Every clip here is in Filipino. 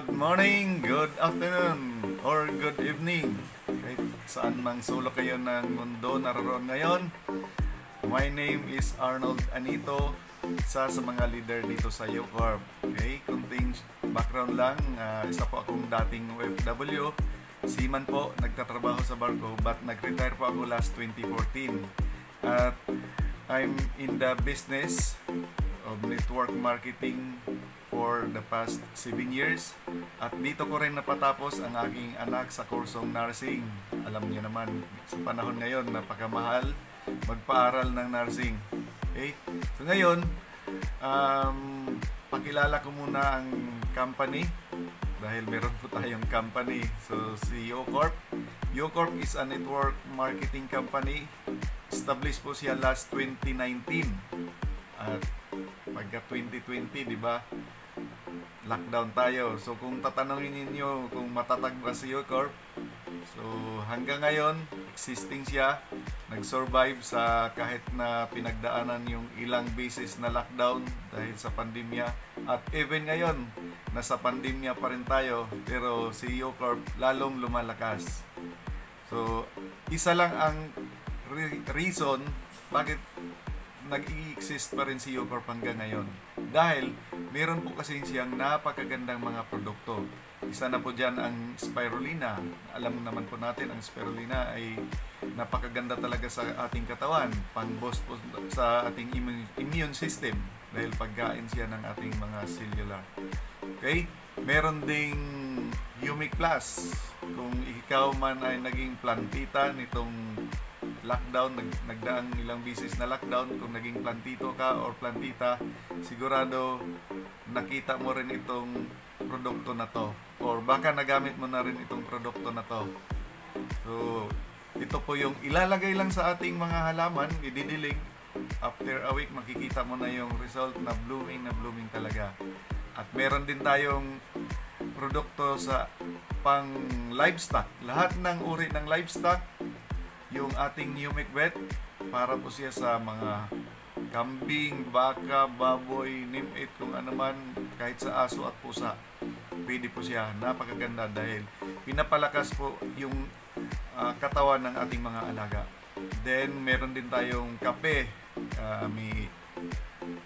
Good morning, good afternoon, or good evening. Kahit saan mang sulok kayo ng mundo naroon ngayon. My name is Arnold Anito, isa sa mga leader dito sa UCorp. Okay, kunting background lang, uh, isa po akong dating OFW. Seaman po, nagtatrabaho sa barko, but nag-retire po ako last 2014. At I'm in the business of network marketing for the past 7 years. At dito ko rin napatapos ang aking anak sa kursong nursing. Alam niyo naman, sa panahon ngayon, napakamahal magpaaral ng nursing. Okay? So ngayon, um, pakilala ko muna ang company dahil meron po tayong company. So si Yocorp. Yocorp is a network marketing company. Established po siya last 2019. At pagka 2020, di ba? Lockdown tayo. So kung tatanungin niyo kung matatag ba si Corp, so hanggang ngayon existing siya, nag-survive sa kahit na pinagdaanan yung ilang beses na lockdown dahil sa pandemya at even ngayon nasa pandemya pa rin tayo pero si Corp lalong lumalakas. So isa lang ang re- reason bakit nag-i-exist pa rin si Yocorp hanggang ngayon. Dahil meron po kasi siyang napakagandang mga produkto. Isa na po dyan ang spirulina. Alam naman po natin ang spirulina ay napakaganda talaga sa ating katawan. Pang-boost po sa ating immune system dahil pagkain siya ng ating mga cellular. Okay? Meron ding Humic Plus. Kung ikaw man ay naging plantita nitong lockdown, nag, nagdaang ilang bisis na lockdown, kung naging plantito ka or plantita, sigurado nakita mo rin itong produkto na to. Or baka nagamit mo na rin itong produkto na to. So, ito po yung ilalagay lang sa ating mga halaman, ididilig. After a week, makikita mo na yung result na blooming na blooming talaga. At meron din tayong produkto sa pang livestock. Lahat ng uri ng livestock, yung ating Numic Vet para po siya sa mga kambing, baka, baboy, nimit, kung ano man, kahit sa aso at pusa. Pwede po siya. Napakaganda dahil pinapalakas po yung uh, katawan ng ating mga alaga. Then, meron din tayong kape. Uh, may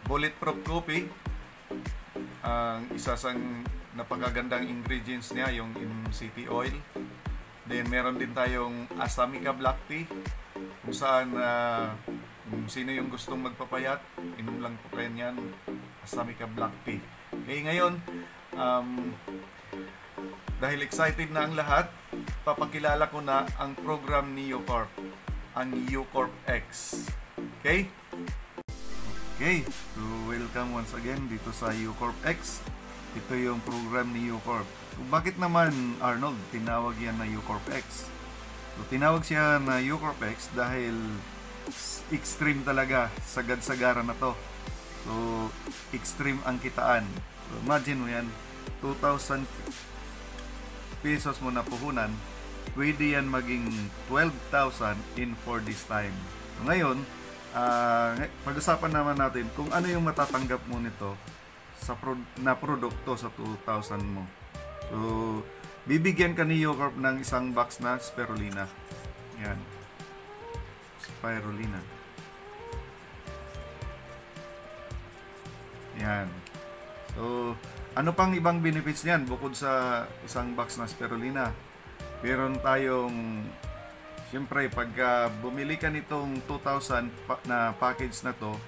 bulletproof coffee. Ang uh, isa sang napakagandang ingredients niya, yung MCT oil Then meron din tayong Asamika Black Tea kung saan uh, kung sino yung gustong magpapayat, inom lang po kayo niyan Asamika Black Tea. Okay, ngayon um, dahil excited na ang lahat, papakilala ko na ang program ni UCorp, ang UCorp X. Okay? Okay, so welcome once again dito sa UCorp X. Ito yung program ni Bakit naman Arnold tinawag yan na UCorp X? So, tinawag siya na UCorp X dahil extreme talaga, sagad-sagara na to. So, extreme ang kitaan. So, imagine mo yan, 2,000 pesos mo na puhunan, pwede yan maging 12,000 in 4 days time. So, ngayon, uh, pag-usapan naman natin kung ano yung matatanggap mo nito sa pro- na produkto sa 2,000 mo. So, bibigyan ka ni Yocorp ng isang box na spirulina. Yan. Spirulina. Yan. So, ano pang ibang benefits niyan bukod sa isang box na spirulina? Meron tayong Siyempre, pag uh, bumili ka nitong 2,000 pa- na package na to,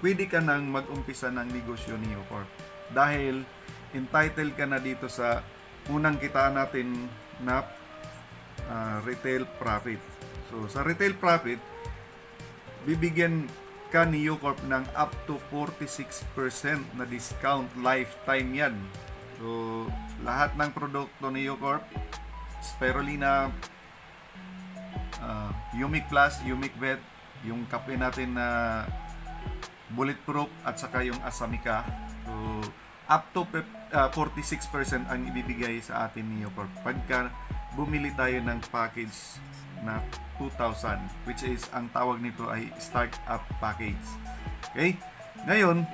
pwede ka nang mag-umpisa ng negosyo ni Ucorp. Dahil entitled ka na dito sa unang kita natin na uh, retail profit. So sa retail profit, bibigyan ka ni Ucorp ng up to 46% na discount lifetime yan. So lahat ng produkto ni Ucorp, Spirulina, uh, Umic Plus, Umic Vet, yung kape natin na bulletproof at saka yung Asamika. So, up to uh, 46% ang ibibigay sa atin ni Yocorp pagka bumili tayo ng package na 2,000 which is ang tawag nito ay start-up package. Okay? Ngayon,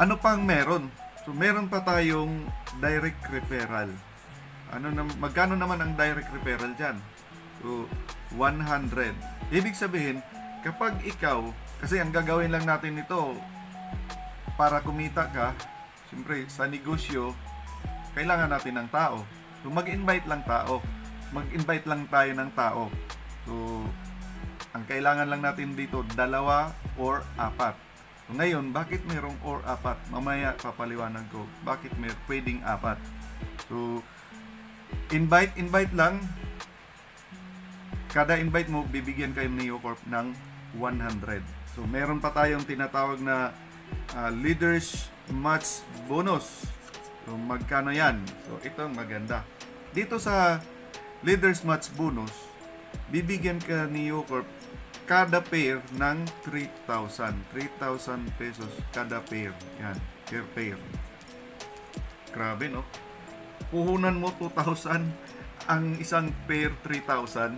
ano pang meron? So, meron pa tayong direct referral. Ano na, magkano naman ang direct referral dyan? So, 100. Ibig sabihin, kapag ikaw, kasi ang gagawin lang natin ito, para kumita ka, siyempre, sa negosyo, kailangan natin ng tao. So, mag-invite lang tao. Mag-invite lang tayo ng tao. So, ang kailangan lang natin dito, dalawa or apat. So, ngayon, bakit mayroong or apat? Mamaya papaliwanag ko. Bakit may pwedeng apat? So, invite, invite lang. Kada invite mo, bibigyan kayo ni Corp ng 100. So, meron pa tayong tinatawag na uh, Leaders Match Bonus. So, magkano yan? So, ito maganda. Dito sa Leaders Match Bonus, bibigyan ka ni Corp kada pair ng 3,000. 3,000 pesos kada pair. Yan, per pair. Grabe, no? Puhunan mo 2,000 ang isang pair 3,000.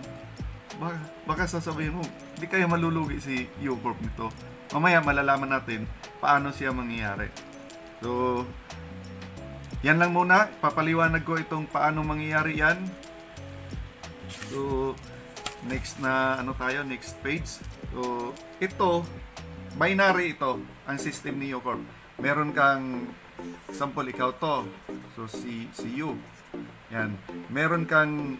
Baka, baka sasabihin mo, hindi kayo malulugi si Ucorp nito. Mamaya malalaman natin paano siya mangyayari. So, yan lang muna. Papaliwanag ko itong paano mangyayari yan. So, next na ano tayo, next page. So, ito, binary ito, ang system ni Ucorp. Meron kang, example, ikaw to. So, si, si you. Yan. Meron kang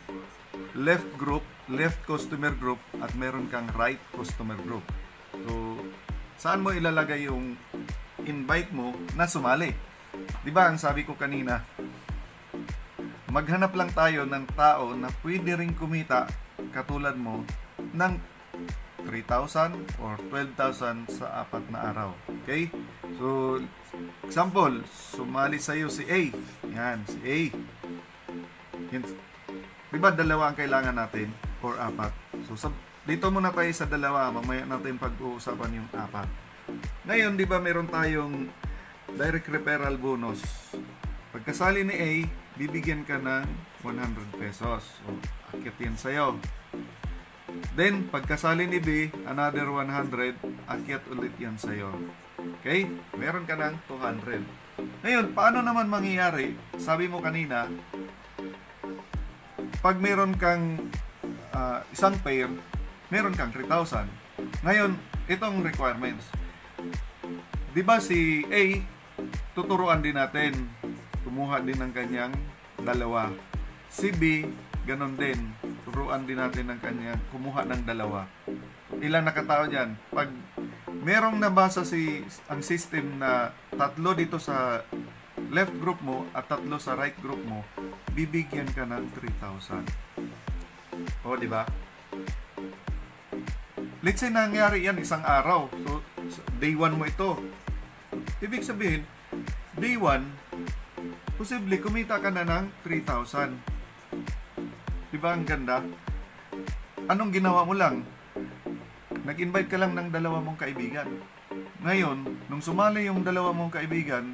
left group, left customer group, at meron kang right customer group. So, saan mo ilalagay yung invite mo na sumali? 'Di ba ang sabi ko kanina, maghanap lang tayo ng tao na pwede ring kumita katulad mo ng 3,000 or 12,000 sa apat na araw. Okay? So, example, sumali sa iyo si A. Yan, si A. Yan. Di ba dalawa ang kailangan natin or apat? So, sab- dito muna tayo sa dalawa. Mamaya natin pag-uusapan yung apat. Ngayon, di ba meron tayong direct referral bonus. Pagkasali ni A, bibigyan ka ng 100 pesos. So, akit yan sa'yo. Then, pagkasali ni B, another 100, akyat ulit yan sa'yo. Okay? Meron ka ng 200. Ngayon, paano naman mangyayari? Sabi mo kanina, pag meron kang uh, isang pair, meron kang 3,000. Ngayon, itong requirements. Di ba si A, tuturuan din natin, kumuha din ng kanyang dalawa. Si B, ganon din. Turuan din natin ng kanyang kumuha ng dalawa. Ilan nakatao dyan? Pag merong nabasa si ang system na tatlo dito sa left group mo at tatlo sa right group mo, bibigyan ka ng 3,000. O, di ba? Let's say nangyari yan isang araw. So, day 1 mo ito. Ibig sabihin, day 1, posible kumita ka na ng 3,000. Di ang ganda? Anong ginawa mo lang? Nag-invite ka lang ng dalawa mong kaibigan. Ngayon, nung sumali yung dalawa mong kaibigan,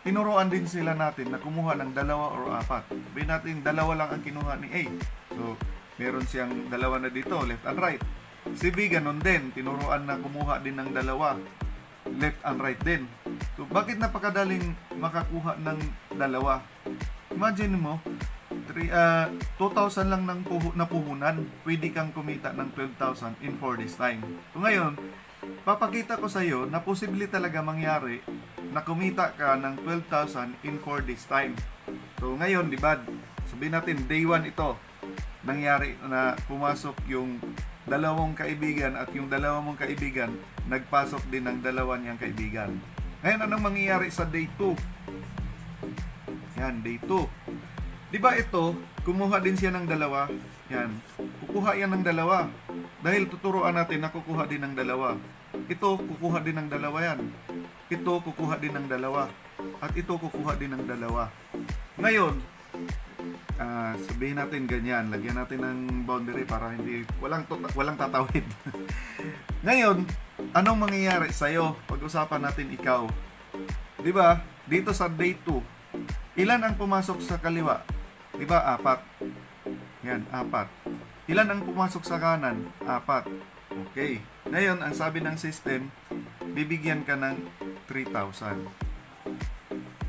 tinuruan din sila natin na kumuha ng dalawa or apat. Sabihin natin, dalawa lang ang kinuha ni A. So, meron siyang dalawa na dito, left and right. Si B, ganun din. Tinuruan na kumuha din ng dalawa. Left and right din. So, bakit napakadaling makakuha ng dalawa? Imagine mo, 3, uh, 2,000 lang ng puhu, na puhunan, pwede kang kumita ng 12,000 in 4 days time. So, ngayon, papakita ko sa iyo na posible talaga mangyari na kumita ka ng 12,000 in 4 days time. So, ngayon, di ba, sabihin natin, day 1 ito, nangyari na pumasok yung dalawang kaibigan at yung dalawa mong kaibigan nagpasok din ng dalawa niyang kaibigan. Ngayon, anong mangyayari sa day 2? Yan, day 2. Di ba ito, kumuha din siya ng dalawa. Yan, kukuha yan ng dalawa. Dahil tuturuan natin na kukuha din ng dalawa. Ito, kukuha din ng dalawa yan. Ito, kukuha din ng dalawa. At ito, kukuha din ng dalawa. Ngayon, uh, sabihin natin ganyan, lagyan natin ng boundary para hindi walang tota, walang tatawid. Ngayon, anong mangyayari sa iyo? Pag-usapan natin ikaw. 'Di ba? Dito sa day 2, ilan ang pumasok sa kaliwa? 'Di ba? Apat. Yan, apat. Ilan ang pumasok sa kanan? Apat. Okay. Ngayon, ang sabi ng system, bibigyan ka ng 3,000.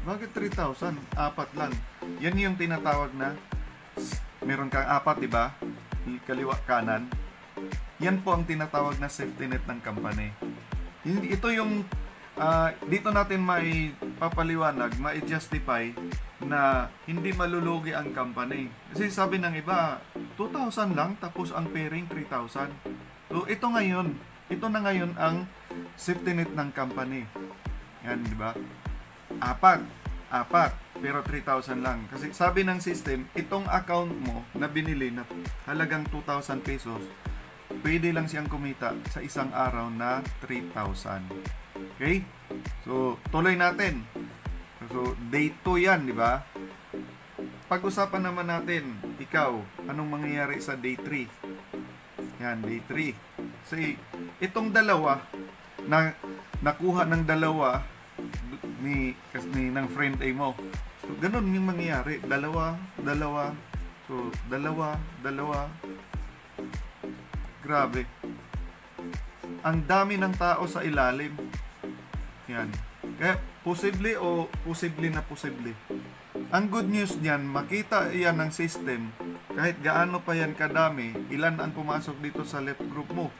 Bakit 3,000? Apat lang. Yan yung tinatawag na meron kang apat, di ba? Kaliwa kanan. Yan po ang tinatawag na safety net ng company. Ito yung uh, dito natin mai papaliwanag, mai-justify na hindi malulugi ang company. Kasi sabi ng iba, 2,000 lang tapos ang pairing 3,000. So ito ngayon, ito na ngayon ang safety net ng company. Yan, di ba? Apat. Apat. Pero 3,000 lang. Kasi sabi ng system, itong account mo na binili na halagang 2,000 pesos, pwede lang siyang kumita sa isang araw na 3,000. Okay? So, tuloy natin. So, day 2 yan, di ba? Pag-usapan naman natin, ikaw, anong mangyayari sa day 3? Yan, day 3. Kasi, itong dalawa, na nakuha ng dalawa ni, ni ng friend A mo. So, ganun yung mangyayari. Dalawa, dalawa, so, dalawa, dalawa. Grabe. Ang dami ng tao sa ilalim. Yan. Kaya, posible o posible na posible. Ang good news niyan, makita yan ng system, kahit gaano pa yan kadami, ilan ang pumasok dito sa left group mo.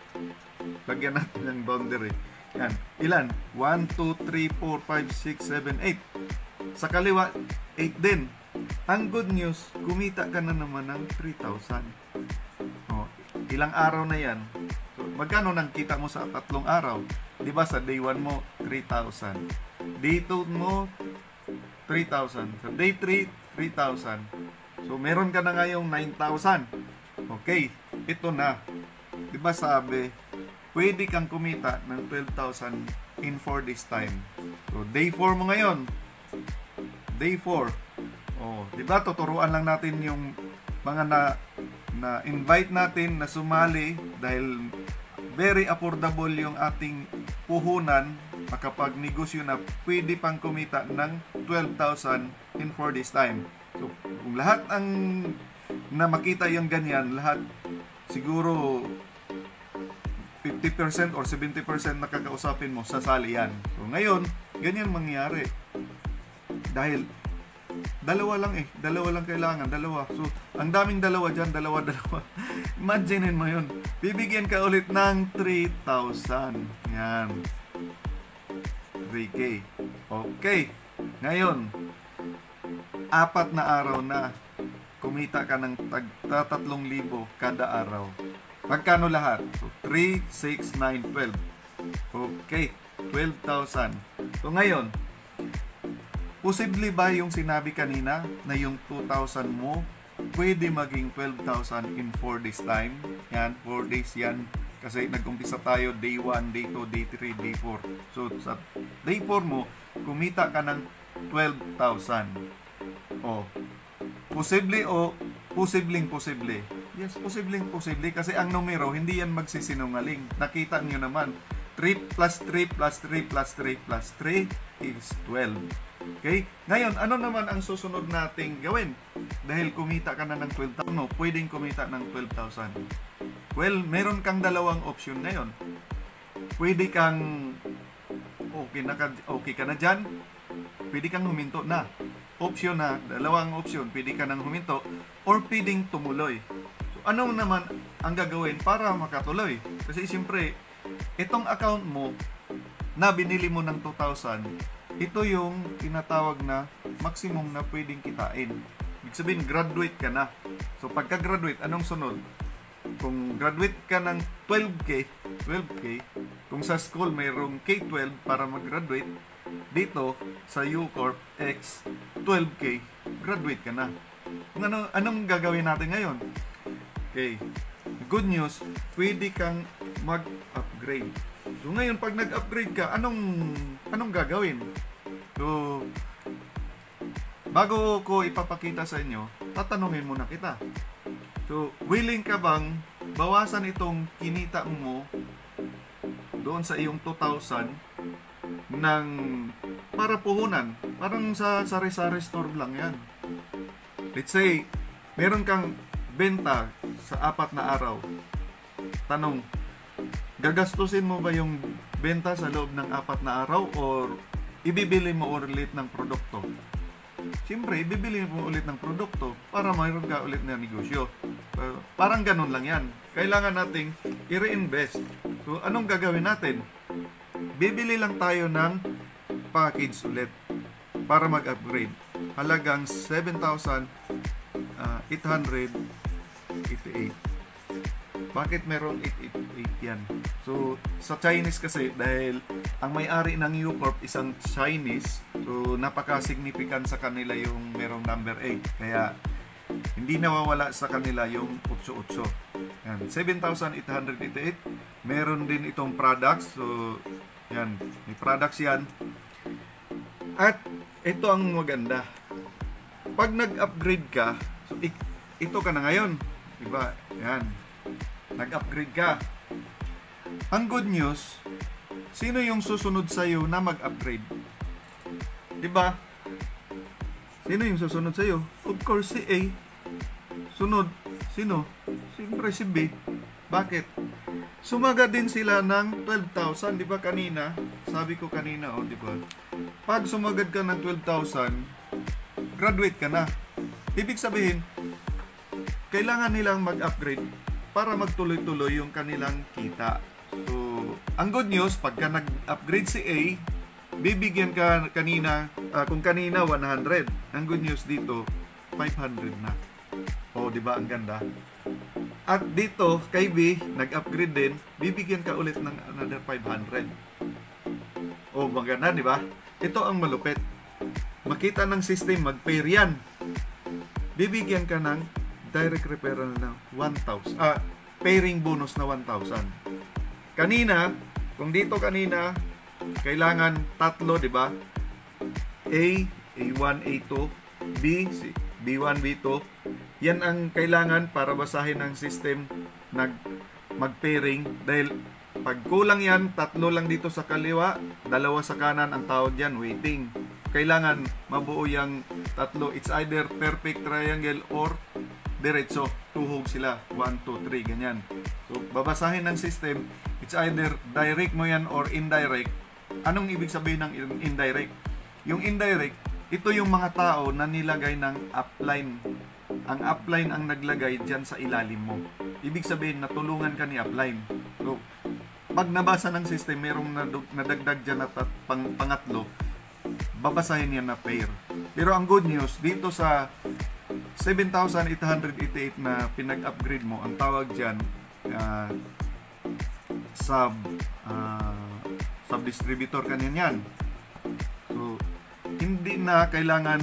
Lagyan natin ng boundary. Yan. Ilan? 1, 2, 3, 4, 5, 6, 7, 8. Sa kaliwa, 8 din. Ang good news, kumita ka na naman ng 3,000. Ilang araw na yan. Magkano nang kita mo sa tatlong araw? 'Di ba sa day 1 mo 3,000. Day 2 mo 3,000. Sa day 3 3,000. So meron ka na ngayong 9,000. Okay, ito na. 'Di ba sabi, pwede kang kumita ng 12,000 in 4 days time. So day 4 mo ngayon. Day 4. Oh, 'di ba tuturuan lang natin yung mga na na invite natin na sumali dahil very affordable yung ating puhunan kapag negosyo na pwede pang kumita ng 12,000 in 4 days time. So, kung lahat ang na makita yung ganyan, lahat siguro 50% or 70% na kakausapin mo, sasali yan. So, ngayon, ganyan mangyari. Dahil Dalawa lang eh. Dalawa lang kailangan. Dalawa. So, ang daming dalawa dyan. Dalawa, dalawa. Imagine mo yun. Bibigyan ka ulit ng 3,000. Yan. 3K. Okay. Ngayon, apat na araw na kumita ka ng tag, 3,000 kada araw. Magkano lahat? So, 3, 6, 9, 12. Okay. 12,000. So, ngayon, Posible ba yung sinabi kanina na yung 2,000 mo pwede maging 12,000 in 4 days time? Yan, 4 days yan. Kasi nag-umpisa tayo day 1, day 2, day 3, day 4. So, sa day 4 mo, kumita ka ng 12,000. O, posible o posibleng posible. Yes, posibleng posible kasi ang numero hindi yan magsisinungaling. Nakita niyo naman, 3 plus 3 plus 3 plus 3 plus 3 is 12. Okay? Ngayon, ano naman ang susunod nating gawin? Dahil kumita ka na ng 12,000, no, pwedeng kumita ng 12,000. Well, meron kang dalawang option ngayon. Pwede kang okay na ka, okay ka na dyan, pwede kang huminto na. Option na, dalawang option, pwede ka nang huminto or pwedeng tumuloy. So, ano naman ang gagawin para makatuloy? Kasi siyempre, itong account mo na binili mo ng 2,000, ito yung tinatawag na maximum na pwedeng kitain. Ibig sabihin, graduate ka na. So, pagka-graduate, anong sunod? Kung graduate ka ng 12K, 12K, kung sa school mayroong K-12 para mag-graduate, dito sa U-Corp X 12K, graduate ka na. Kung ano, anong gagawin natin ngayon? Okay. Good news, pwede kang mag-upgrade. So ngayon, pag nag-upgrade ka, anong anong gagawin? So, bago ko ipapakita sa inyo, tatanungin muna kita. So, willing ka bang bawasan itong kinita mo doon sa iyong 2,000 ng para puhunan? Parang sa sari-sari store lang yan. Let's say, meron kang benta sa apat na araw. Tanong, gagastusin mo ba yung benta sa loob ng apat na araw or ibibili mo ulit ng produkto. Siyempre, ibibili mo ulit ng produkto para mayroon ka ulit na negosyo. Uh, parang ganun lang yan. Kailangan nating i-reinvest. So, anong gagawin natin? Bibili lang tayo ng package ulit para mag-upgrade. Halagang 7,888. Bakit merong 888 yan? So, sa Chinese kasi, dahil ang may-ari ng New Corp isang Chinese, so napaka-significant sa kanila yung merong number 8. Kaya, hindi nawawala sa kanila yung 88. Yan, 7,888. Meron din itong products. So, yan, may products yan. At ito ang maganda. Pag nag-upgrade ka, so ito ka na ngayon. Diba? Yan. Nag-upgrade ka. Ang good news, sino yung susunod sa iyo na mag-upgrade? 'Di ba? Sino yung susunod sa iyo? Of course si A. Sunod, sino? Siyempre si B. Bakit? Sumaga din sila ng 12,000, 'di ba kanina? Sabi ko kanina, oh, 'di ba? Pag sumagad ka ng 12,000, graduate ka na. Ibig sabihin, kailangan nilang mag-upgrade para magtuloy-tuloy yung kanilang kita. Ang good news, pagka nag-upgrade si A, bibigyan ka kanina, uh, kung kanina 100. Ang good news dito, 500 na. O, oh, di ba? Ang ganda. At dito, kay B, nag-upgrade din, bibigyan ka ulit ng another 500. O, oh, maganda, di ba? Ito ang malupit. Makita ng system, mag-pair yan. Bibigyan ka ng direct referral ng 1,000. Ah, pairing bonus na 1,000. Kanina, kung dito kanina, kailangan tatlo, di ba? A, A1, A2, B, B1, B2. Yan ang kailangan para basahin ng system nag mag-pairing dahil pag kulang yan, tatlo lang dito sa kaliwa, dalawa sa kanan ang tawag yan, waiting. Kailangan mabuo yung tatlo. It's either perfect triangle or diretso, tuhog sila, 1, 2, 3, ganyan. So, babasahin ng system, it's either direct mo yan or indirect. Anong ibig sabihin ng indirect? Yung indirect, ito yung mga tao na nilagay ng upline. Ang upline ang naglagay dyan sa ilalim mo. Ibig sabihin, natulungan ka ni upline. So, pag nabasa ng system, merong nadagdag dyan at pang, pangatlo, babasahin yan na pair. Pero ang good news, dito sa 7,888 na pinag-upgrade mo, ang tawag dyan, uh, sub, uh, sub-distributor kanyan yan. So, hindi na kailangan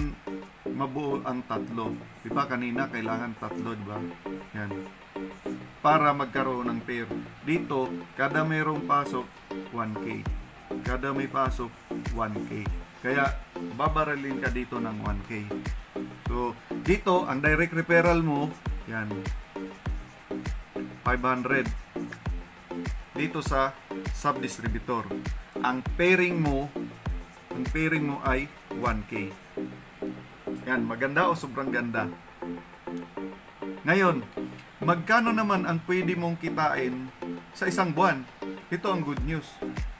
mabuo ang tatlo. Di ba kanina kailangan tatlo, di ba? Yan. Para magkaroon ng pair. Dito, kada mayroong pasok, 1K. Kada may pasok, 1K. Kaya, babaralin ka dito ng 1K. So, dito, ang direct referral mo, yan, 500. Dito sa sub-distributor. Ang pairing mo, ang pairing mo ay 1K. Yan, maganda o sobrang ganda. Ngayon, magkano naman ang pwede mong kitain sa isang buwan? Ito ang good news.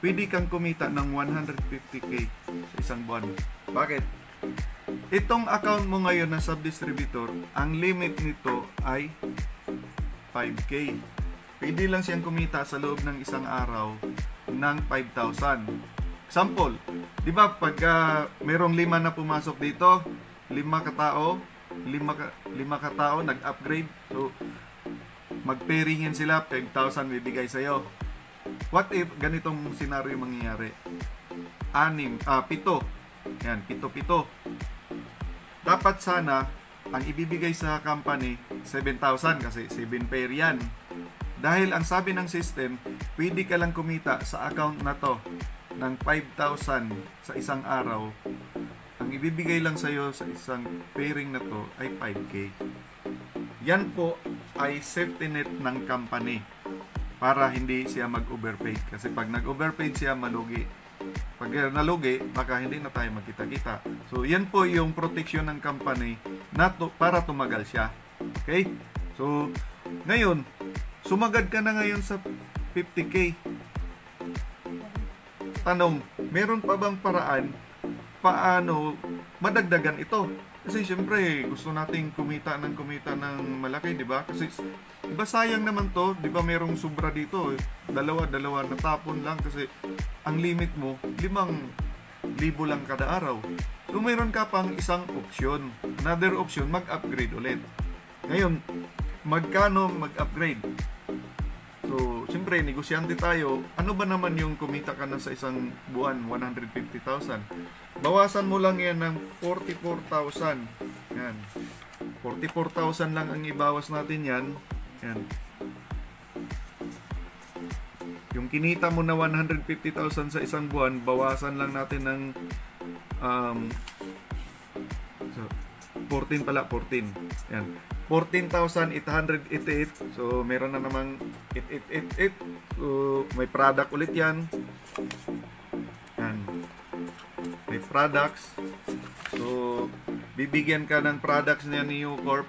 Pwede kang kumita ng 150k sa isang buwan. Bakit? Itong account mo ngayon na sub-distributor, ang limit nito ay 5k. Pwede lang siyang kumita sa loob ng isang araw ng 5,000. Example, di ba pag uh, merong lima na pumasok dito, lima katao, lima, lima katao nag-upgrade. So, mag-pairingin sila, 5,000 bibigay sa'yo. What if ganitong scenario mangyayari? Anim, ah, pito. Yan, pito-pito. Dapat sana, ang ibibigay sa company, 7,000 kasi 7 pair yan. Dahil ang sabi ng system, pwede ka lang kumita sa account na to ng 5,000 sa isang araw. Ang ibibigay lang sa'yo sa isang pairing na to ay 5K. Yan po ay safety net ng company para hindi siya mag-overpaid. Kasi pag nag-overpaid siya, malugi. Pag nalugi, baka hindi na tayo magkita-kita. So, yan po yung protection ng company na to, para tumagal siya. Okay? So, ngayon, sumagad ka na ngayon sa 50K. Tanong, meron pa bang paraan paano madagdagan ito. Kasi syempre, gusto nating kumita ng kumita ng malaki, di ba? Kasi, di ba sayang naman to, di ba merong sobra dito, eh. dalawa, dalawa, natapon lang kasi ang limit mo, limang libo lang kada araw. So, mayroon ka pang isang option. Another option, mag-upgrade ulit. Ngayon, magkano mag-upgrade? So, siyempre, negosyante tayo. Ano ba naman yung kumita ka na sa isang buwan? 150,000. Bawasan mo lang yan ng 44,000. Yan. 44,000 lang ang ibawas natin yan. Yan. Yung kinita mo na 150,000 sa isang buwan, bawasan lang natin ng um, so, 14 pala, 14. Yan. 14,888. So, meron na namang 8888. So, may product ulit yan. Yan. May products. So, bibigyan ka ng products niya ni Corp.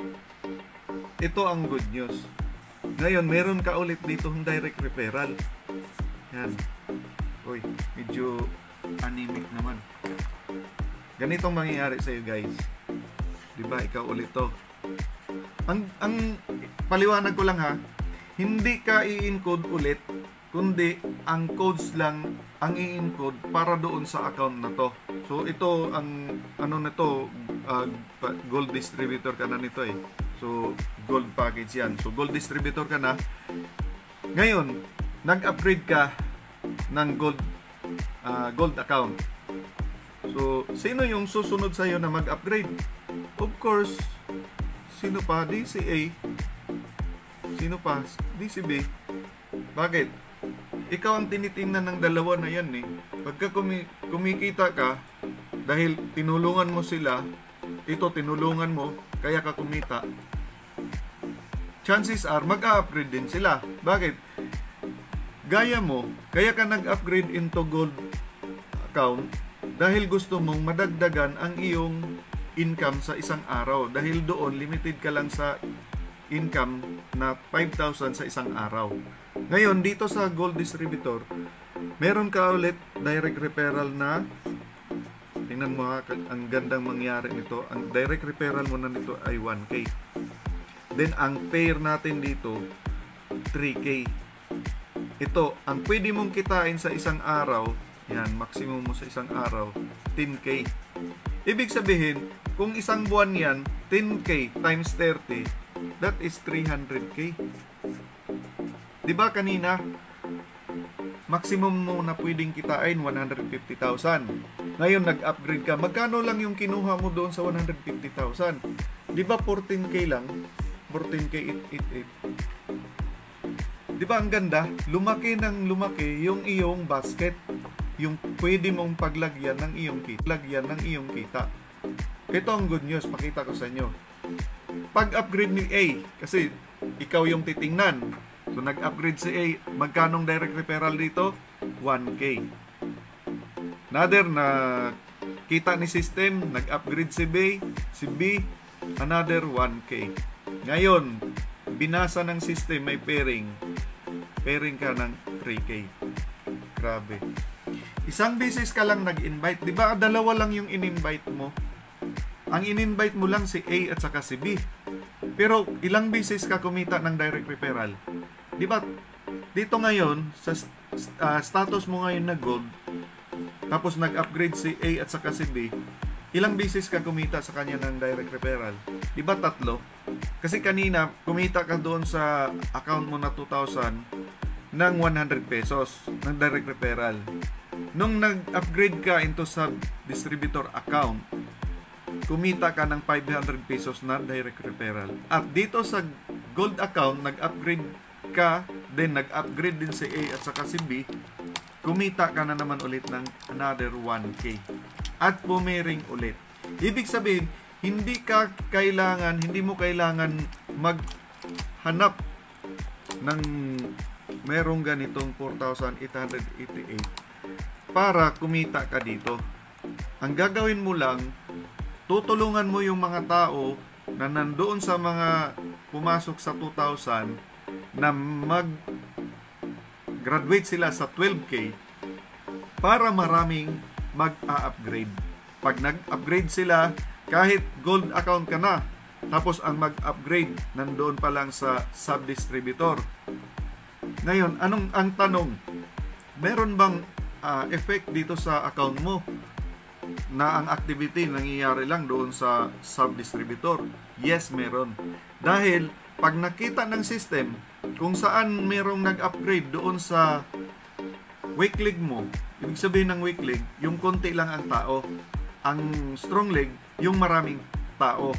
Ito ang good news. Ngayon, meron ka ulit dito ng direct referral. Yan. Uy, medyo anemic naman. Ganitong mangyayari sa iyo guys. 'Di ba? Ikaw ulit 'to ang, ang paliwanag ko lang ha, hindi ka i-encode ulit, kundi ang codes lang ang i-encode para doon sa account na to. So ito ang ano na to, uh, gold distributor ka na nito eh. So gold package yan. So gold distributor ka na. Ngayon, nag-upgrade ka ng gold uh, gold account. So sino yung susunod sa iyo na mag-upgrade? Of course, Sino pa? DCA. Sino pa? DCB. Bakit? Ikaw ang tinitingnan ng dalawa na yan eh. Pagka kumi kumikita ka, dahil tinulungan mo sila, ito tinulungan mo, kaya ka kumita, chances are mag-upgrade din sila. Bakit? Gaya mo, kaya ka nag-upgrade into gold account dahil gusto mong madagdagan ang iyong income sa isang araw dahil doon limited ka lang sa income na 5,000 sa isang araw. Ngayon, dito sa gold distributor, meron ka ulit direct referral na tingnan mo ha, ang gandang mangyari nito. Ang direct referral mo na nito ay 1K. Then, ang pair natin dito, 3K. Ito, ang pwede mong kitain sa isang araw, yan, maximum mo sa isang araw, 10K. Ibig sabihin, kung isang buwan yan, 10K times 30, that is 300K. Di ba kanina, maximum mo na pwedeng kitain 150,000. Ngayon nag-upgrade ka, magkano lang yung kinuha mo doon sa 150,000? Di ba 14K lang? 14K 888. Di ba ang ganda? Lumaki ng lumaki yung iyong basket. Yung pwede mong paglagyan ng iyong kita. Lagyan ng iyong kita. Ito ang good news, pakita ko sa inyo. Pag-upgrade ni A, kasi ikaw yung titingnan. So nag-upgrade si A, magkanong direct referral dito? 1K. Another na kita ni system, nag-upgrade si B, si B, another 1K. Ngayon, binasa ng system may pairing. Pairing ka ng 3K. Grabe. Isang beses ka lang nag-invite. Di ba dalawa lang yung in-invite mo? Ang in-invite mo lang si A at saka si B. Pero ilang beses ka kumita ng direct referral? Di ba? Dito ngayon, sa uh, status mo ngayon na gold, tapos nag-upgrade si A at saka si B, ilang beses ka kumita sa kanya ng direct referral? Di ba tatlo? Kasi kanina, kumita ka doon sa account mo na 2,000 ng 100 pesos ng direct referral. Nung nag-upgrade ka into sub distributor account, kumita ka ng 500 pesos na direct referral. At dito sa gold account, nag-upgrade ka, then nag-upgrade din si A at saka si B, kumita ka na naman ulit ng another 1K. At pumiring ulit. Ibig sabihin, hindi ka kailangan, hindi mo kailangan maghanap ng merong ganitong 4,888 para kumita ka dito. Ang gagawin mo lang, tutulungan mo yung mga tao na nandoon sa mga pumasok sa 2,000 na mag graduate sila sa 12K para maraming mag-upgrade. pag nag-upgrade sila, kahit gold account ka na, tapos ang mag-upgrade nandoon pa lang sa sub-distributor. Ngayon, anong ang tanong? Meron bang uh, effect dito sa account mo na ang activity nangyayari lang doon sa sub-distributor? Yes, meron. Dahil pag nakita ng system kung saan merong nag-upgrade doon sa weak leg mo, ibig sabihin ng weak leg, yung konti lang ang tao. Ang strong leg, yung maraming tao.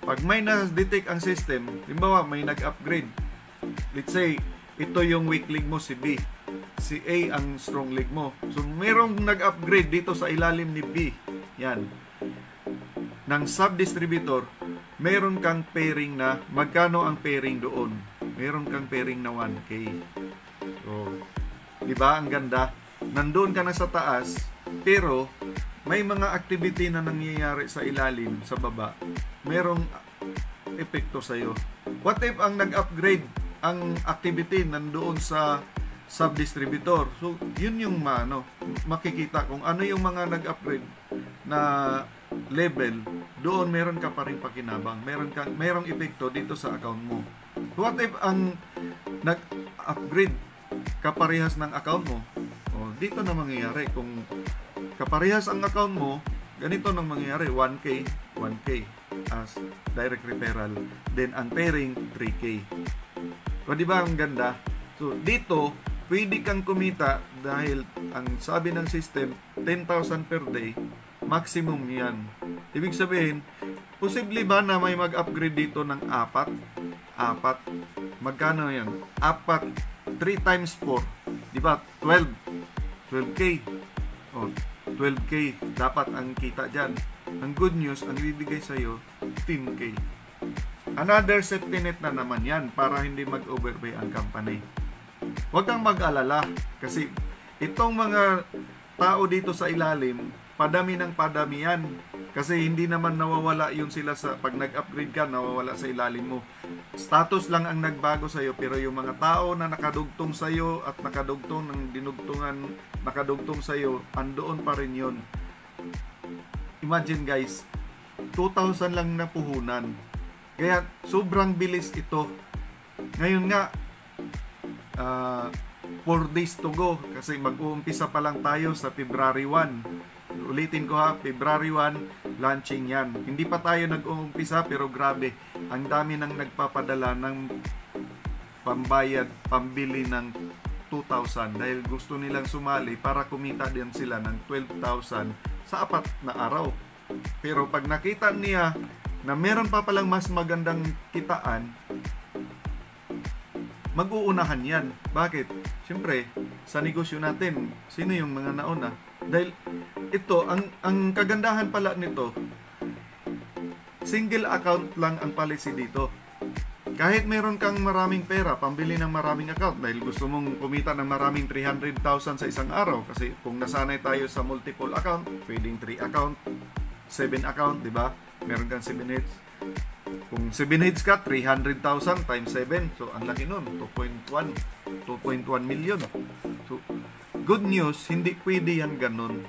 Pag may na-detect ang system, limbawa may nag-upgrade, let's say, ito yung weak leg mo si B, si A ang strong leg mo. So, merong nag-upgrade dito sa ilalim ni B. Yan. Ng sub-distributor, meron kang pairing na, magkano ang pairing doon? Meron kang pairing na 1K. So, di ba ang ganda? Nandun ka na sa taas, pero may mga activity na nangyayari sa ilalim, sa baba, merong epekto sa iyo. What if ang nag-upgrade ang activity nandoon sa sub-distributor? So, yun yung ano, makikita kung ano yung mga nag-upgrade na level, doon meron ka pa rin pakinabang. Meron ka merong epekto dito sa account mo. What if ang nag-upgrade kaparehas ng account mo? O, dito na mangyayari kung kaparehas ang account mo, ganito nang mangyayari, 1K, 1K as direct referral. Then, ang pairing, 3K. O, di ba ang ganda? So, dito, pwede kang kumita dahil ang sabi ng system, 10,000 per day, maximum yan. Ibig sabihin, posible ba na may mag-upgrade dito ng apat? Apat. Magkano yan? Apat. 3 times 4. Di ba? 12. 12K. Oh, 12K dapat ang kita dyan. Ang good news, ang ibibigay sa'yo, 10K. Another safety net na naman yan para hindi mag-overpay ang company. Huwag kang mag-alala kasi itong mga tao dito sa ilalim, padami ng padami yan. Kasi hindi naman nawawala yun sila sa pag nag-upgrade ka, nawawala sa ilalim mo. Status lang ang nagbago sa iyo pero yung mga tao na nakadugtong sa iyo at nakadugtong ng dinugtungan, nakadugtong sa iyo, andoon pa rin yun. Imagine guys, 2,000 lang na puhunan. Kaya sobrang bilis ito. Ngayon nga, uh, ah, 4 days to go kasi mag-uumpisa pa lang tayo sa February 1 Ulitin ko ha, February 1, launching yan. Hindi pa tayo nag-uumpisa pero grabe, ang dami nang nagpapadala ng pambayad, pambili ng 2,000 dahil gusto nilang sumali para kumita din sila ng 12,000 sa apat na araw. Pero pag nakita niya na meron pa palang mas magandang kitaan, mag-uunahan yan. Bakit? Siyempre, sa negosyo natin, sino yung mga nauna? Dahil ito, ang, ang kagandahan pala nito, single account lang ang policy dito. Kahit meron kang maraming pera, pambili ng maraming account dahil gusto mong kumita ng maraming 300,000 sa isang araw kasi kung nasanay tayo sa multiple account, pwedeng 3 account, 7 account, di ba? Meron kang 7 hits. Kung 7 hits ka, 300,000 times 7. So, ang laki nun, 2.1. 2.1 million. So, good news, hindi pwede yan ganun.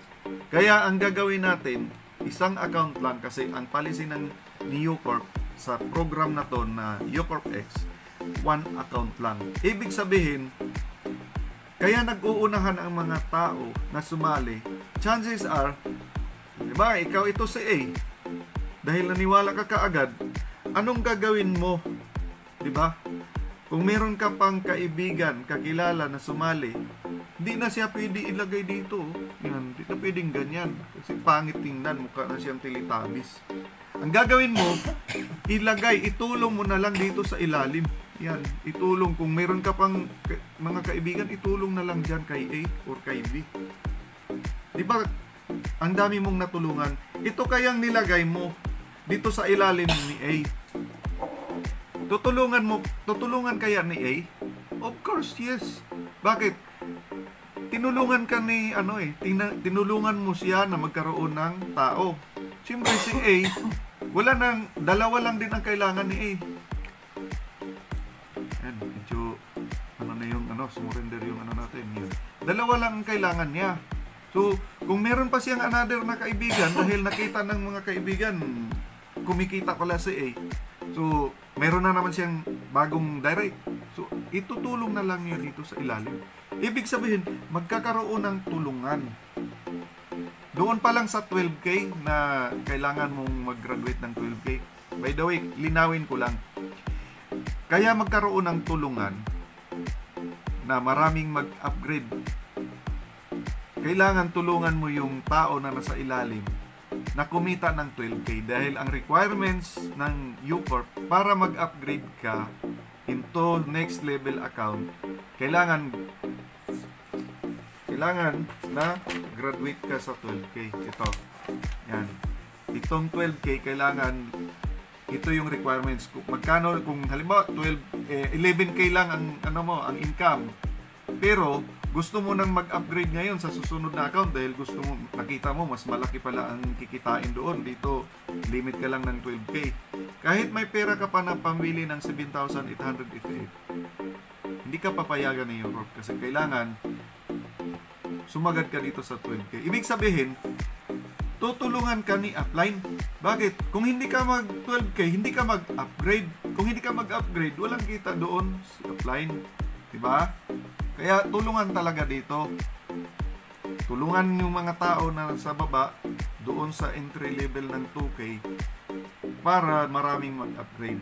Kaya ang gagawin natin, isang account lang kasi ang policy ng NeoCorp sa program na to na UCorp X, one account lang. Ibig sabihin, kaya nag-uunahan ang mga tao na sumali, chances are, di ba, ikaw ito si A, dahil naniwala ka kaagad, anong gagawin mo? Di ba? Kung meron ka pang kaibigan, kakilala na sumali, hindi na siya pwede ilagay dito. Yan, hindi na pwedeng ganyan. Kasi pangit tingnan, mukha na siyang tilitabis. Ang gagawin mo, ilagay, itulong mo na lang dito sa ilalim. Yan, itulong. Kung meron ka pang mga kaibigan, itulong na lang dyan kay A or kay B. Di ba, ang dami mong natulungan. Ito kayang nilagay mo dito sa ilalim ni A. Tutulungan mo, tutulungan kaya ni A? Of course, yes. Bakit? tinulungan ka ni ano eh, tina, tinulungan mo siya na magkaroon ng tao. Siyempre si A, wala nang, dalawa lang din ang kailangan ni A. Yan, medyo, ano na yung, ano, sumurrender yung ano natin. Yun. Dalawa lang ang kailangan niya. So, Kung meron pa siyang another na kaibigan dahil nakita ng mga kaibigan, kumikita pala si A. So, meron na naman siyang bagong direct. So, itutulong na lang niya dito sa ilalim. Ibig sabihin, magkakaroon ng tulungan. Doon pa lang sa 12K na kailangan mong mag-graduate ng 12K. By the way, linawin ko lang. Kaya magkaroon ng tulungan na maraming mag-upgrade kailangan tulungan mo yung tao na nasa ilalim na kumita ng 12K dahil ang requirements ng UCorp para mag-upgrade ka into next level account kailangan kailangan na graduate ka sa 12K ito. Yan. Itong 12K kailangan ito yung requirements. Kung magkano kung halimbawa 12 eh, 11K lang ang ano mo ang income. Pero gusto mo nang mag-upgrade ngayon sa susunod na account dahil gusto mo, nakita mo, mas malaki pala ang kikitain doon. Dito, limit ka lang ng 12K. Kahit may pera ka pa na pamili ng 7,888, hindi ka papayagan ni Europe kasi kailangan sumagad ka dito sa 12K. Ibig sabihin, tutulungan ka ni upline. Bakit? Kung hindi ka mag 12K, hindi ka mag-upgrade. Kung hindi ka mag-upgrade, walang kita doon sa upline. Diba? Kaya tulungan talaga dito. Tulungan yung mga tao na sa baba doon sa entry level ng 2K para maraming mag-upgrade.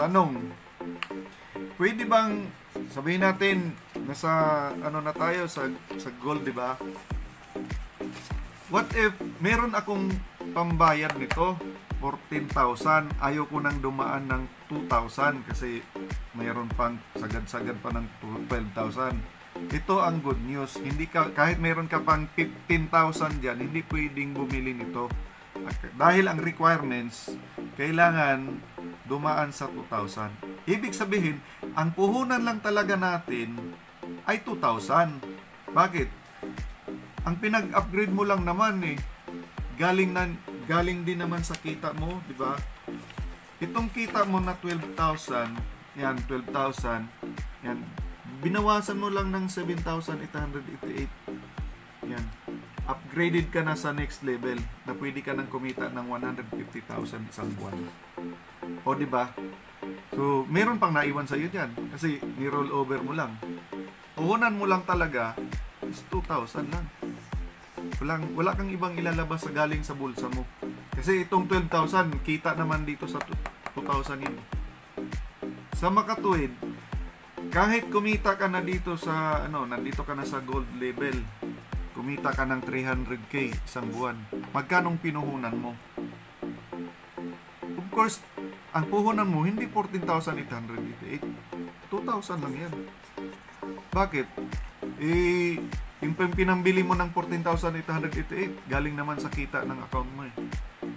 Tanong, pwede bang sabihin natin nasa ano na tayo sa sa gold, 'di ba? What if meron akong pambayad nito 14,000, ayaw ko nang dumaan ng 2,000 kasi mayroon pang sagad-sagad pa ng 12,000. Ito ang good news. Hindi ka, kahit mayroon ka pang 15,000 dyan, hindi pwedeng bumili nito. Dahil ang requirements, kailangan dumaan sa 2,000. Ibig sabihin, ang puhunan lang talaga natin ay 2,000. Bakit? Ang pinag-upgrade mo lang naman eh, galing na galing din naman sa kita mo, di ba? Itong kita mo na 12,000, yan 12,000, yan binawasan mo lang ng 7,888. Yan. Upgraded ka na sa next level na pwede ka nang kumita ng 150,000 isang buwan. O di ba? So, meron pang naiwan sa iyo diyan kasi ni-roll over mo lang. Uhunan mo lang talaga is 2,000 lang. Walang, wala kang ibang ilalabas sa galing sa bulsa mo. Kasi itong 12,000, kita naman dito sa 2,000 yun. Sa makatuwid, kahit kumita ka na dito sa, ano, nandito ka na sa gold level, kumita ka ng 300k isang buwan, magkanong pinuhunan mo? Of course, ang puhunan mo, hindi 14,888. 2,000 lang yan. Bakit? Eh, yung pinambili mo ng 14,888, galing naman sa kita ng account mo eh.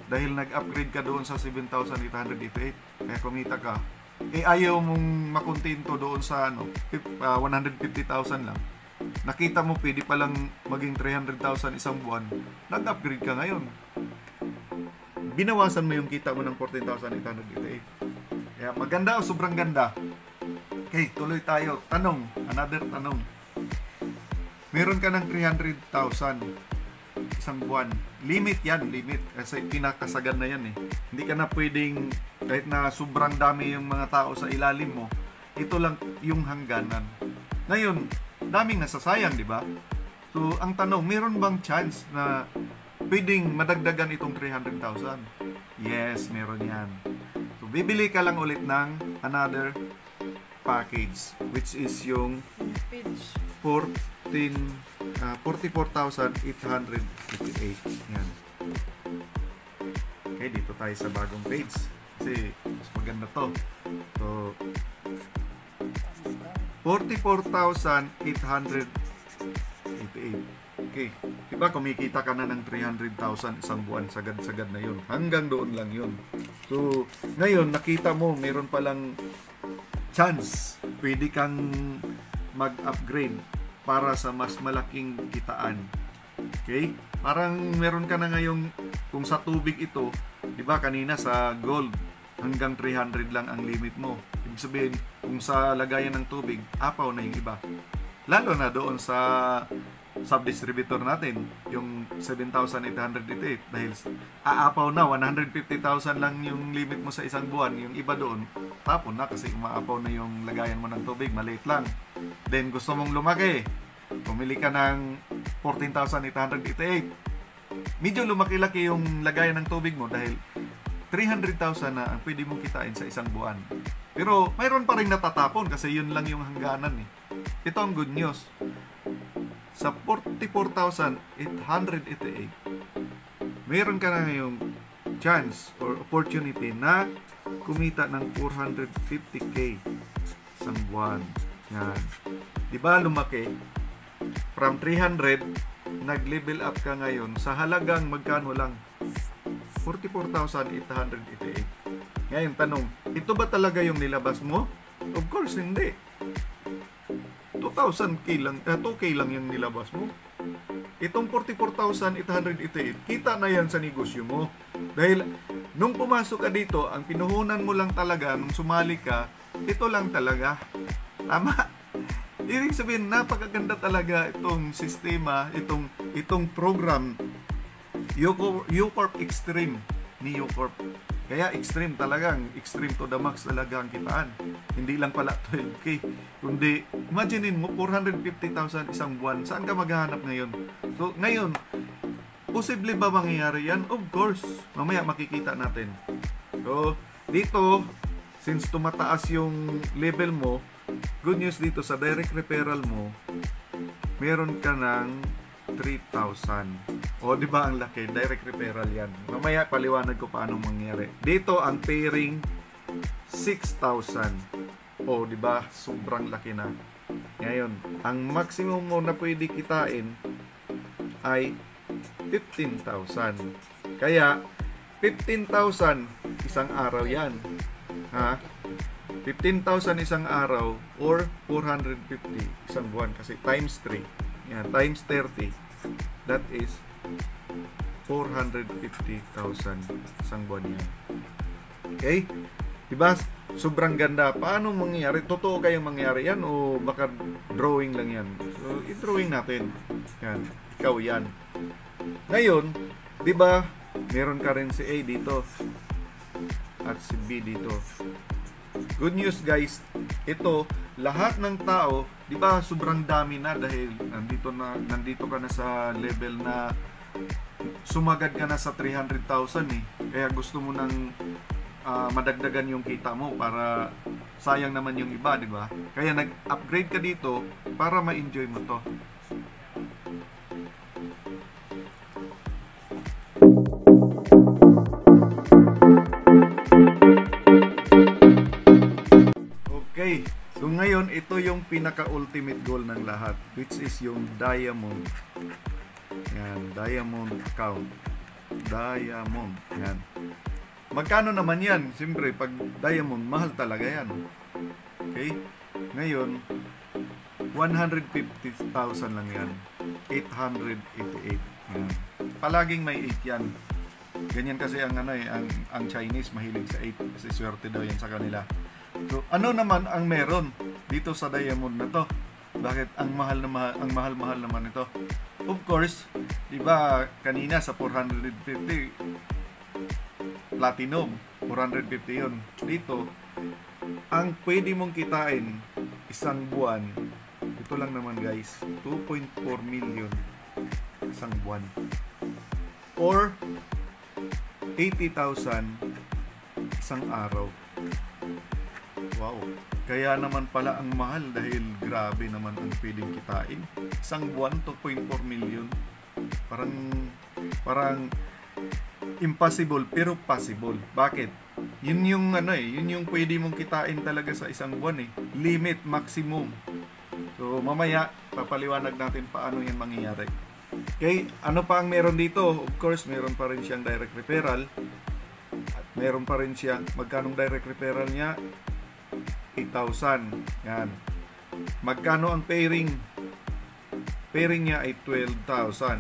Dahil nag-upgrade ka doon sa 7,888, kaya kumita ka. Eh ayaw mong makontento doon sa ano, uh, 150,000 lang. Nakita mo pwede palang maging 300,000 isang buwan. Nag-upgrade ka ngayon. Binawasan mo yung kita mo ng 14,888. Kaya maganda o sobrang ganda. Okay, tuloy tayo. Tanong, another tanong meron ka ng 300,000 isang buwan. Limit yan, limit. Kasi pinakasagad na yan eh. Hindi ka na pwedeng, kahit na sobrang dami yung mga tao sa ilalim mo, ito lang yung hangganan. Ngayon, daming nasasayang, di ba? So, ang tanong, meron bang chance na pwedeng madagdagan itong 300,000? Yes, meron yan. So, bibili ka lang ulit ng another package, which is yung 14 uh, 44,858 yan. Okay dito tayo sa bagong page. Kasi mas maganda to. So 44,888 okay. Diba kumikita ka na ng 300,000 isang buwan sagad-sagad na yun. Hanggang doon lang yun. So ngayon nakita mo meron palang chance. Pwede kang mag-upgrade para sa mas malaking kitaan. Okay? Parang meron ka na ngayong kung sa tubig ito, 'di ba kanina sa gold hanggang 300 lang ang limit mo. Ibig sabihin, kung sa lagayan ng tubig, apaw na yung iba. Lalo na doon sa sub-distributor natin, yung 7,888 dahil aapaw na, 150,000 lang yung limit mo sa isang buwan, yung iba doon, tapon na kasi umaapaw na yung lagayan mo ng tubig, maliit lang. Then gusto mong lumaki, pumili ka ng 14,888. Medyo lumaki-laki yung lagayan ng tubig mo dahil 300,000 na ang pwede mong kitain sa isang buwan. Pero mayroon pa rin natatapon kasi yun lang yung hangganan eh. Ito ang good news. Sa 44,888, mayroon ka na ngayong chance or opportunity na kumita ng 450k isang buwan. Yan. Di ba lumaki? From 300, nag-level up ka ngayon sa halagang magkano lang? 44,888. Ngayon, tanong, ito ba talaga yung nilabas mo? Of course, hindi. 2,000k lang, uh, 2k lang yung nilabas mo. Itong 44,888, kita na yan sa negosyo mo. Dahil, nung pumasok ka dito, ang pinuhunan mo lang talaga, nung sumali ka, ito lang talaga. Tama? Ibig sabihin, napakaganda talaga itong sistema, itong, itong program U-Corp Extreme ni U-Corp. Kaya extreme talagang, extreme to the max talaga ang kitaan. Hindi lang pala 12K. Kundi, imaginein mo, 450,000 isang buwan. Saan ka maghahanap ngayon? So, ngayon, posible ba mangyayari yan? Of course. Mamaya makikita natin. So, dito, since tumataas yung level mo, good news dito sa direct referral mo, meron ka ng 3,000. O, di ba ang laki? Direct referral yan. Mamaya paliwanag ko paano mangyari. Dito, ang pairing, 6,000. O, di ba? Sobrang laki na. Ngayon, ang maximum mo na pwede kitain ay 15,000. Kaya, 15,000 isang araw yan. Ha? 15,000 isang araw or 450 isang buwan kasi times 3. Yan, times 30. That is 450,000 isang buwan yan. Okay? Diba? Sobrang ganda. Paano mangyayari? Totoo kayong mangyayari yan o baka drawing lang yan? So, i-drawing natin. Yan. Ikaw yan. Ngayon, di ba, meron ka rin si A dito at si B dito. Good news guys, ito lahat ng tao, 'di ba, sobrang dami na dahil nandito na nandito ka na sa level na sumagad ka na sa 300,000 eh. Kaya gusto mo nang uh, madagdagan yung kita mo para sayang naman yung iba, 'di ba? Kaya nag-upgrade ka dito para ma-enjoy mo 'to. Ngayon, ito yung pinaka-ultimate goal ng lahat, which is yung diamond. Yan, diamond account. Diamond. Yan. Magkano naman yan? Siyempre, pag diamond, mahal talaga yan. Okay? Ngayon, 150,000 lang yan. 888. Yan. Palaging may 8 yan. Ganyan kasi ang ano eh, ang, ang Chinese mahilig sa 8 kasi swerte daw yan sa kanila. So, ano naman ang meron dito sa diamond na to? Bakit ang mahal na mahal, ang mahal-mahal naman ito? Of course, 'di ba kanina sa 450 platinum, 450 'yon. Dito ang pwede mong kitain isang buwan. Ito lang naman guys, 2.4 million isang buwan. Or 80,000 isang araw. Wow. Kaya naman pala ang mahal dahil grabe naman ang pwedeng kitain. Isang buwan, 2.4 million. Parang, parang impossible pero possible. Bakit? Yun yung ano eh, yun yung pwede mong kitain talaga sa isang buwan eh. Limit, maximum. So mamaya, papaliwanag natin paano yan mangyayari. Okay, ano pa ang meron dito? Of course, meron pa rin siyang direct referral. At meron pa rin siya, magkanong direct referral niya? 8,000. Yan. Magkano ang pairing? Pairing niya ay 12,000.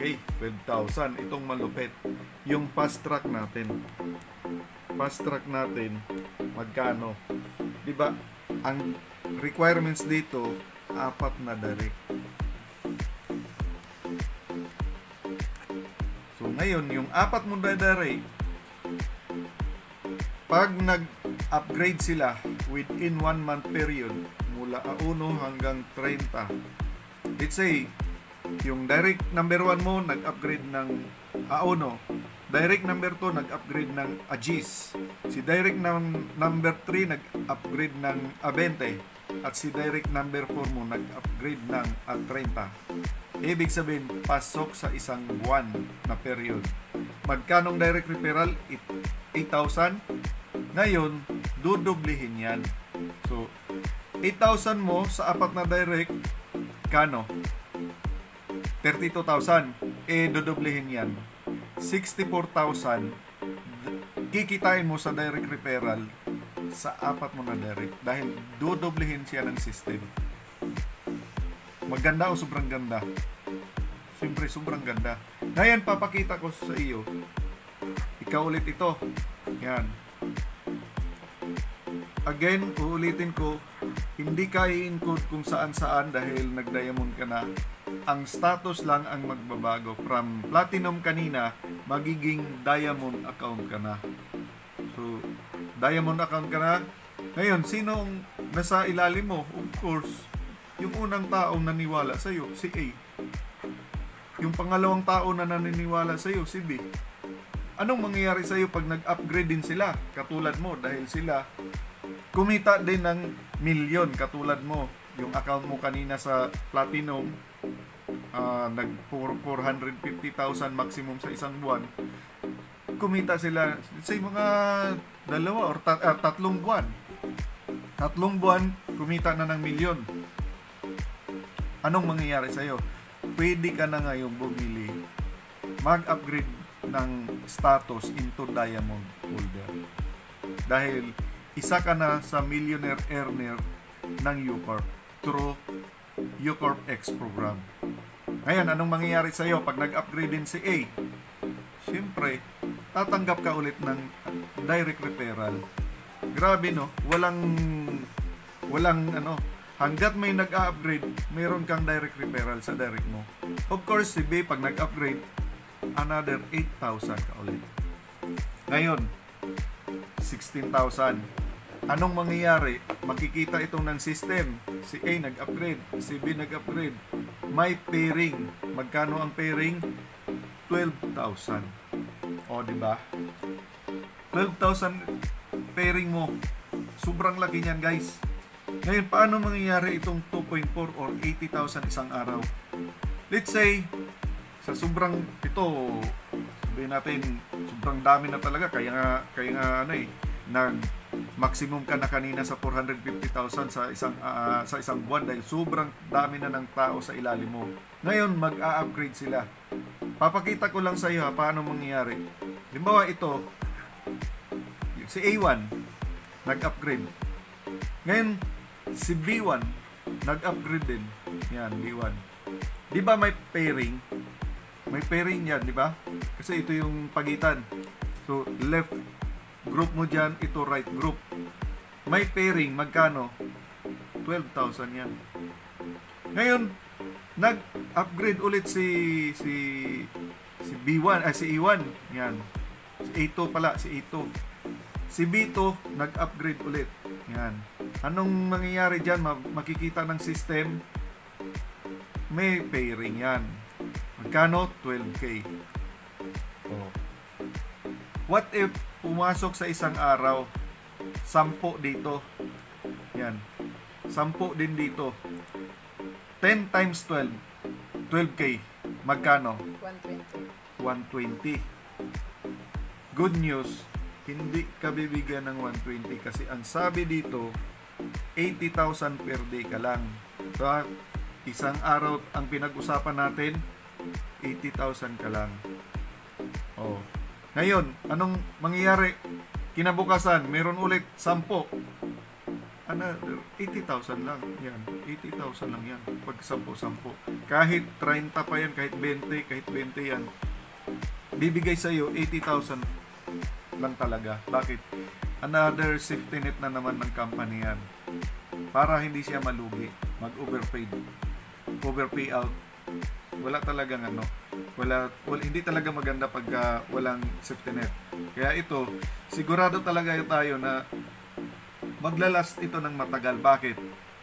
Okay, 12,000. Itong malupit. Yung fast track natin. Fast track natin, magkano? 'Di ba? Ang requirements dito, apat na direct. Ngayon, yung apat mo na direct, pag nag-upgrade sila within one month period, mula 1 hanggang 30, let's say, yung direct number 1 mo, nag-upgrade ng A1, direct number 2, nag-upgrade ng Agis, si direct ng number 3, nag-upgrade ng A20, at si direct number 4 mo, nag-upgrade ng A30. Ibig sabihin, pasok sa isang buwan na period. Magkanong direct referral? 8,000. Ngayon, dudublihin yan. So, 8,000 mo sa apat na direct, kano? 32,000. Eh, dudublihin yan. 64,000. Kikitain mo sa direct referral sa apat mo na direct dahil dudublihin siya ng system. Maganda o sobrang ganda? Siyempre, sobrang ganda. Ngayon, papakita ko sa iyo. Ikaw ulit ito. Yan. Again, uulitin ko, hindi ka i-encode kung saan-saan dahil nag-diamond ka na. Ang status lang ang magbabago. From platinum kanina, magiging diamond account ka na. So, diamond account ka na. Ngayon, sino ang nasa ilalim mo? Of course, yung unang taong naniwala sa iyo, si A. Yung pangalawang tao na naniniwala sa iyo, si B. Anong mangyayari sa iyo pag nag-upgrade din sila? Katulad mo, dahil sila kumita din ng milyon katulad mo. Yung account mo kanina sa Platinum, uh, nag 450,000 maximum sa isang buwan. Kumita sila sa mga dalawa or tat, uh, tatlong buwan. Tatlong buwan, kumita na ng milyon. Anong mangyayari sa iyo? Pwede ka na ngayon bumili, mag-upgrade ng status into diamond holder. Dahil isa ka na sa millionaire earner ng UCorp through UCorp X program. Ngayon, anong mangyayari sa iyo pag nag-upgrade din si A? Siyempre, tatanggap ka ulit ng direct referral. Grabe no, walang walang ano, hanggat may nag-upgrade, meron kang direct referral sa direct mo. Of course, si B pag nag-upgrade, another 8,000 ka ulit. Ngayon, 16,000 anong mangyayari? Makikita itong ng system. Si A nag-upgrade, si B nag-upgrade. May pairing. Magkano ang pairing? 12,000. O, di ba? 12,000 pairing mo. Sobrang laki niyan, guys. Ngayon, paano mangyayari itong 2.4 or 80,000 isang araw? Let's say, sa sobrang ito, sabihin natin, sobrang dami na talaga. Kaya nga, kaya nga ano eh, nag maximum ka na kanina sa 450,000 sa isang uh, sa isang buwan dahil sobrang dami na ng tao sa ilalim mo. Ngayon mag-a-upgrade sila. Papakita ko lang sa iyo ha, paano mangyayari. Limbawa ito si A1 nag-upgrade. Ngayon si B1 nag-upgrade din. Yan, B1. 'Di ba may pairing? May pairing yan, di ba? Kasi ito yung pagitan. So, left group mo dyan, ito right group. May pairing, magkano? 12,000 yan. Ngayon, nag-upgrade ulit si si si B1, ay si E1, yan. Si A2 pala, si A2. Si B2, nag-upgrade ulit. Yan. Anong mangyayari dyan? Makikita ng system, may pairing yan. Magkano? 12K. Oh. What if pumasok sa isang araw, sampo dito. Yan. Sampo din dito. 10 times 12. 12K. Magkano? 120. 120. Good news, hindi ka bibigyan ng 120 kasi ang sabi dito, 80,000 per day ka lang. So, isang araw ang pinag-usapan natin, 80,000 ka lang. Oh, ngayon, anong mangyayari? Kinabukasan, meron ulit 10. Ano, 80,000 lang. Yan, 80,000 lang yan. Pag 10-10. Kahit 30 pa yan, kahit 20, kahit 20 yan. Bibigay sa iyo 80,000 lang talaga. Bakit? Another safety net na naman ng company yan. Para hindi siya malugi. Mag-overpaid. Overpay out. wala talagang ano, wala, wala hindi talaga maganda pag uh, walang safety net. Kaya ito, sigurado talaga tayo na maglalast ito ng matagal. Bakit?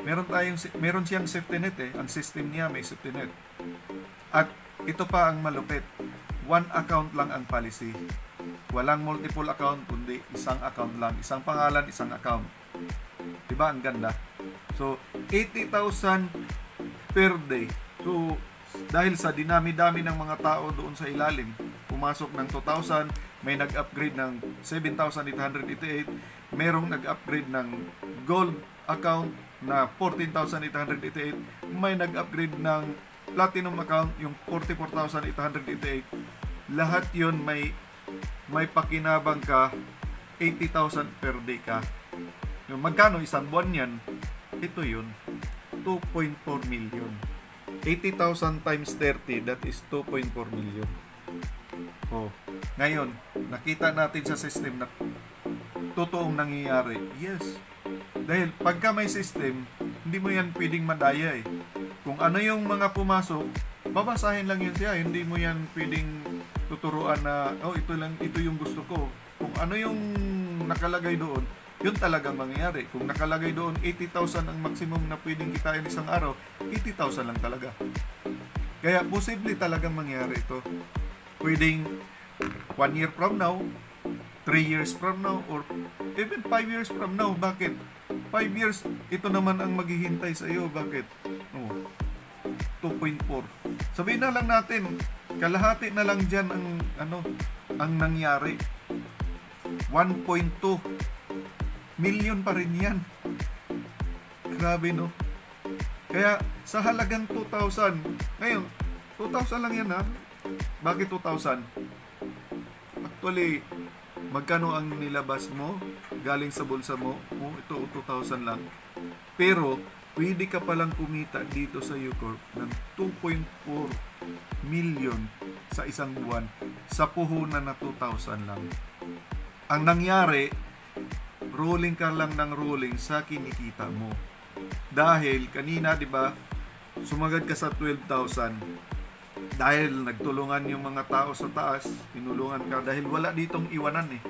Meron tayong meron siyang safety net eh. Ang system niya may safety net. At ito pa ang malupit. One account lang ang policy. Walang multiple account kundi isang account lang, isang pangalan, isang account. 'Di ba ang ganda? So 80,000 per day. So dahil sa dinami-dami ng mga tao doon sa ilalim, pumasok ng 2,000, may nag-upgrade ng 7,888, merong nag-upgrade ng gold account na 14,888, may nag-upgrade ng platinum account yung 44,888. Lahat 'yon may may pakinabang ka 80,000 per day ka. Yung magkano isang buwan yan? Ito yun. 2.4 million. 80,000 times 30, that is 2.4 million. Oh, ngayon, nakita natin sa system na totoong nangyayari. Yes. Dahil pagka may system, hindi mo yan pwedeng madaya eh. Kung ano yung mga pumasok, babasahin lang yan siya. Hindi mo yan pwedeng tuturuan na, oh, ito lang, ito yung gusto ko. Kung ano yung nakalagay doon, yun talagang mangyayari. Kung nakalagay doon 80,000 ang maximum na pwedeng kitain isang araw, 80,000 lang talaga. Kaya posible talagang mangyari ito. Pwedeng 1 year from now, 3 years from now, or even 5 years from now. Bakit? 5 years, ito naman ang maghihintay sa iyo. Bakit? Oh, 2.4. Sabihin na lang natin, kalahati na lang dyan ang, ano, ang nangyari. 1.2 million pa rin yan. Grabe no. Kaya sa halagang 2,000, ngayon, 2,000 lang yan ha. Bakit 2,000? Actually, magkano ang nilabas mo galing sa bulsa mo? Oh, ito 2,000 lang. Pero, pwede ka palang kumita dito sa Ucorp ng 2.4 million sa isang buwan sa puhunan na 2,000 lang. Ang nangyari, rolling ka lang ng rolling sa kinikita mo. Dahil kanina, 'di ba, sumagad ka sa 12,000. Dahil nagtulungan yung mga tao sa taas, tinulungan ka dahil wala ditong iwanan eh.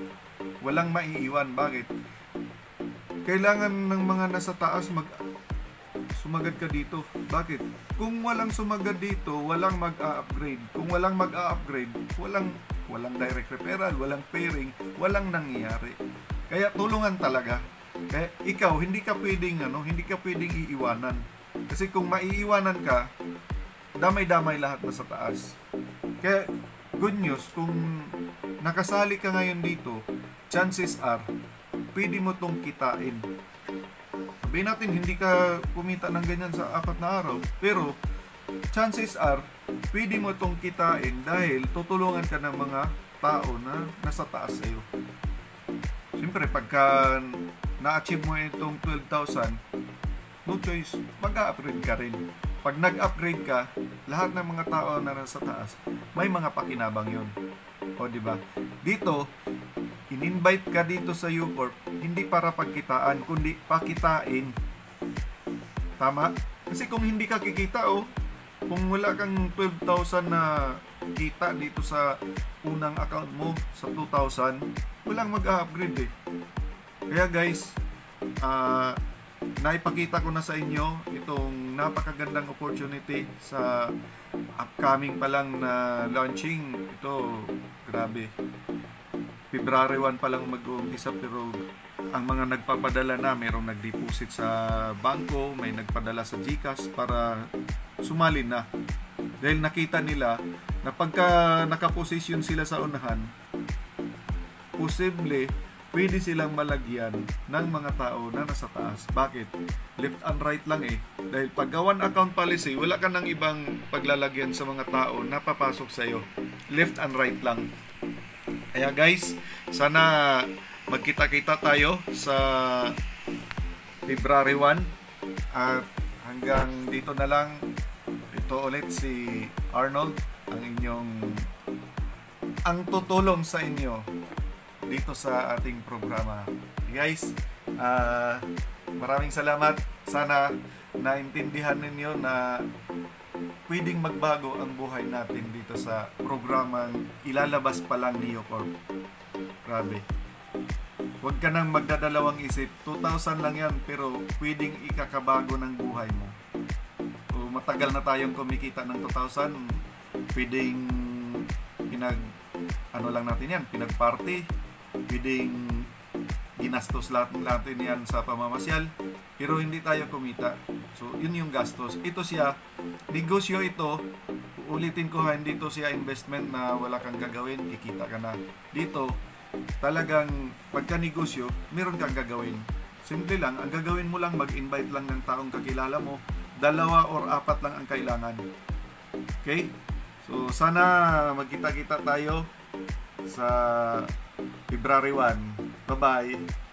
Walang maiiwan. Bakit? Kailangan ng mga nasa taas mag sumagad ka dito. Bakit? Kung walang sumagad dito, walang mag-upgrade. Kung walang mag-upgrade, walang walang direct referral, walang pairing, walang nangyayari. Kaya tulungan talaga. Kaya ikaw, hindi ka pwedeng, ano, hindi ka pwedeng iiwanan. Kasi kung maiiwanan ka, damay-damay lahat na sa taas. Kaya, good news, kung nakasali ka ngayon dito, chances are, pwede mo tong kitain. Sabihin natin, hindi ka kumita ng ganyan sa apat na araw, pero chances are, pwede mo tong kitain dahil tutulungan ka ng mga tao na nasa taas sa'yo. Siyempre, pagka na-achieve mo itong 12,000, no choice, mag-upgrade ka rin. Pag nag-upgrade ka, lahat ng mga tao na nasa taas, may mga pakinabang yon. O, di ba? Dito, in-invite ka dito sa UCorp, hindi para pagkitaan, kundi pakitain. Tama? Kasi kung hindi ka kikita, oh, kung wala kang 12,000 na kita dito sa unang account mo sa 2,000, walang mag-upgrade eh. Kaya guys, uh, naipakita ko na sa inyo itong napakagandang opportunity sa upcoming pa lang na launching. Ito, grabe. February 1 pa lang mag-uumpisa pero ang mga nagpapadala na, mayroong nag-deposit sa bangko, may nagpadala sa GCash para sumali na. Dahil nakita nila na pagka nakaposisyon sila sa unahan, posible pwede silang malagyan ng mga tao na nasa taas. Bakit? Left and right lang eh. Dahil pag one account policy, wala ka ng ibang paglalagyan sa mga tao na papasok sa'yo. Left and right lang. Kaya guys, sana magkita-kita tayo sa February 1 at hanggang dito na lang ito ulit si Arnold, ang inyong ang tutulong sa inyo dito sa ating programa. Guys, uh, maraming salamat. Sana naintindihan ninyo na pwedeng magbago ang buhay natin dito sa programang ilalabas pa lang ni Corp. Grabe. Huwag ka nang magdadalawang isip. 2,000 lang yan, pero pwedeng ikakabago ng buhay mo. O matagal na tayong kumikita ng 2,000, pwedeng pinag ano lang natin yan, pinag-party, pwedeng ginastos lahat natin yan sa pamamasyal, pero hindi tayo kumita. So, yun yung gastos. Ito siya, negosyo ito, ulitin ko ha, hindi to siya investment na wala kang gagawin, kikita ka na. Dito, talagang pagka negosyo, meron kang gagawin. Simple lang, ang gagawin mo lang, mag-invite lang ng taong kakilala mo, dalawa or apat lang ang kailangan. Okay? So, sana magkita-kita tayo sa February 1. Bye-bye!